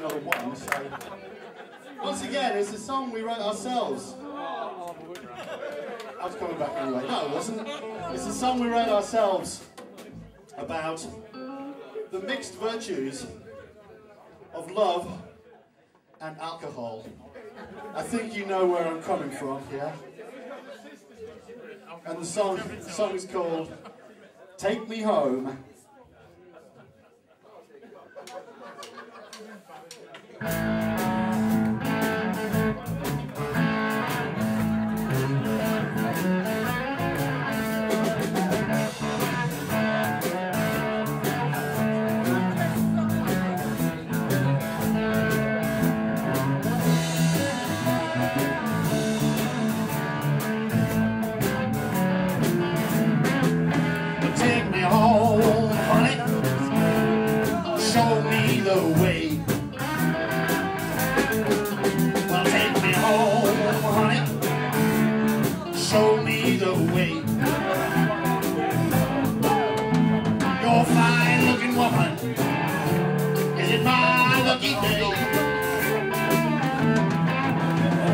another one. So once again, it's a song we wrote ourselves. I was coming back anyway. No, it wasn't. It's a song we wrote ourselves about the mixed virtues of love and alcohol. I think you know where I'm coming from, yeah? And the song, the song is called Take Me Home. Home, honey. Show me the way. Well, take me home, honey. Show me the way. You're a fine looking woman. Is it my lucky day?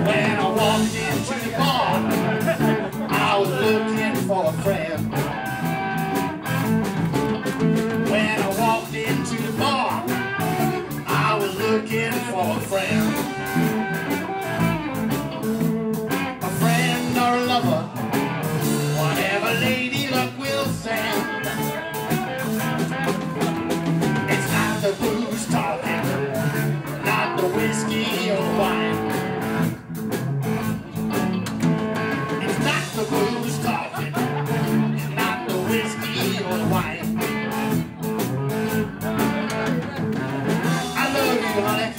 When I walked into the bar, I was looking for a friend. Or wine. It's not the booze talking, it's not the whiskey or wine. I love you, honey.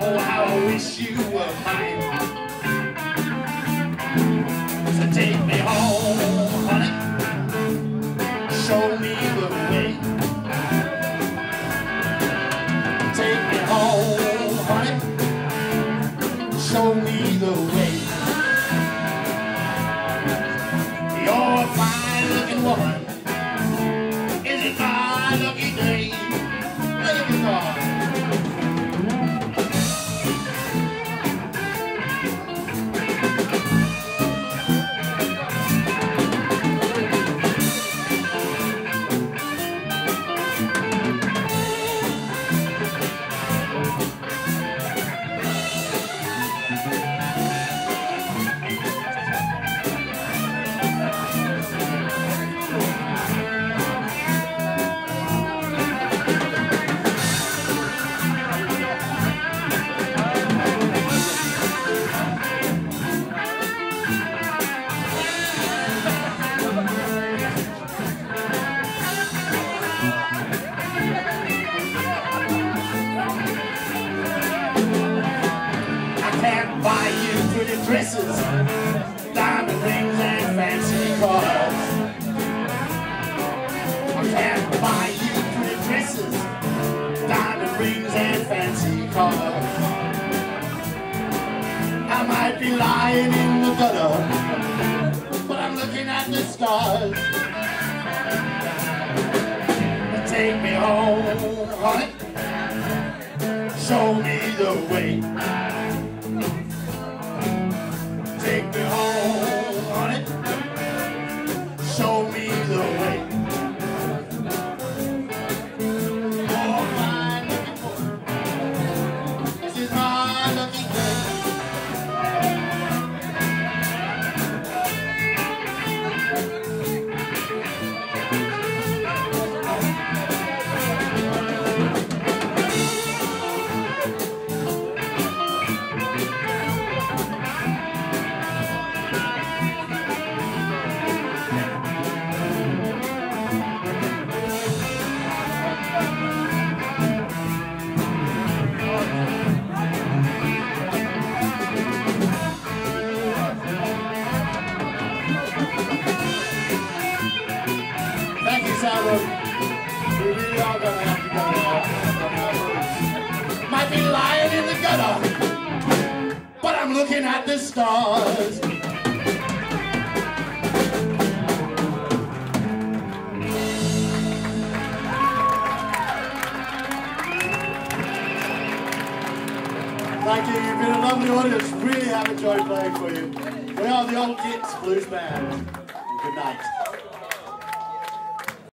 Oh, how I wish you were mine. It my lucky dresses, diamond rings and fancy cars. I can't buy you pretty dresses, diamond rings and fancy cars. I might be lying in the gutter, but I'm looking at the stars. Take me home, honey. Show me the way. Might be lying in the gutter, but I'm looking at the stars. Thank you. You've been a lovely audience. Really have enjoyed playing for you. We are the Old Gits Blues Band. Good night.